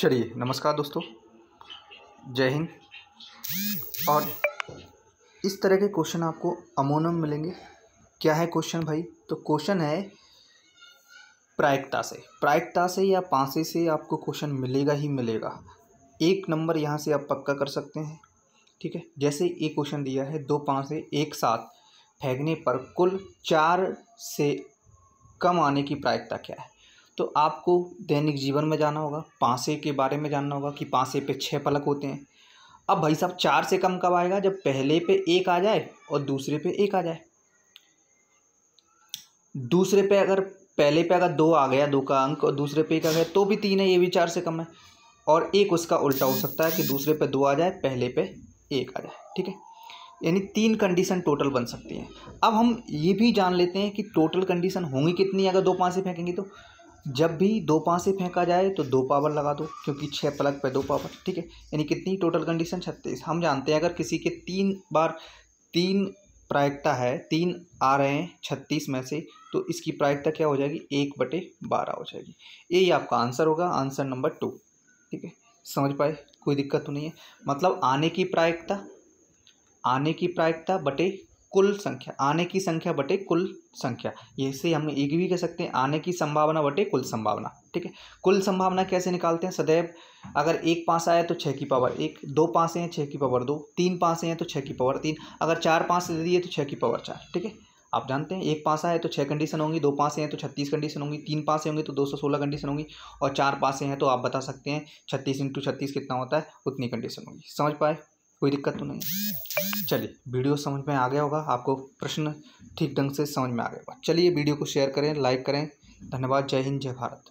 चलिए, नमस्कार दोस्तों। जय हिंद। और इस तरह के क्वेश्चन आपको अमोनम मिलेंगे। क्या है क्वेश्चन भाई? तो क्वेश्चन है प्रायिकता से। प्रायिकता से या पासे से आपको क्वेश्चन मिलेगा ही मिलेगा। एक नंबर यहाँ से आप पक्का कर सकते हैं। ठीक है? जैसे एक क्वेश्चन दिया है, दो पासे, एक साथ। फेंकने पर कुल चार से कम आने की प्रायिकता क्या है? तो आपको दैनिक जीवन में जाना होगा, पासे के बारे में जानना होगा कि पासे पे छः पलक होते हैं। अब भाई साहब, चार से कम कब आएगा? जब पहले पे एक आ जाए और दूसरे पे एक आ जाए। दूसरे पे अगर, पहले पे अगर दो आ गया, दो का अंक, और दूसरे पे एक आ गया तो भी तीन है, ये भी चार से कम है। और एक उसका उल्टा हो सकता है कि दूसरे पे दो आ जाए, पहले पे एक आ जाए, ठीक है? यानी तीन कंडीशन टोटल बन सकती हैं। अब हम ये भी जान लेते हैं कि टोटल कंडीशन होंगी कितनी, अगर दो पाँच से फेंकेंगे तो। जब भी दो पाँच से फेंका जाए तो दो पावर लगा दो, क्योंकि छः पलक पे दो पावर, ठीक है? यानी कितनी टोटल कंडीशन छत्तीस। हम जानते हैं, अगर किसी के तीन बार, तीन प्रायिकता है, तीन आ रहे हैं छत्तीस में से तो इसकी प्रायिकता क्या हो जाएगी? एक बटे बारह हो जाएगी। यही आपका आंसर होगा आंसर नंबर टू ठीक है? समझ पाए? कोई दिक्कत तो नहीं है। मतलब आने की प्रायिकता, आने की प्रायिकता बटे कुल संख्या, आने की संख्या बटे कुल संख्या। से हम एक भी कह सकते हैं, आने की संभावना बटे कुल संभावना, ठीक है? कुल संभावना कैसे निकालते हैं? सदैव अगर एक पास आया तो छः की पावर एक, दो पास हैं छः की पावर दो, तीन पास हैं तो छः की पावर तीन, अगर चार पास दे दिए तो छः की पावर चार, ठीक है? आप जानते हैं, एक पास आए तो छः कंडीशन होंगी, दो पास हैं तो छत्तीस कंडीशन होंगी, तीन पास होंगे तो दो सौ सोलह कंडीशन होंगी, और चार पास हैं तो आप बता सकते हैं, छत्तीस इंटू छत्तीस कितना होता है? उतनी कंडीशन होगी। समझ पाए? कोई दिक्कत तो नहीं। चलिए, वीडियो समझ में आ गया होगा। आपको प्रश्न ठीक ढंग से समझ में आ गया होगा। चलिए, वीडियो को शेयर करें, लाइक करें। धन्यवाद। जय हिंद, जय भारत।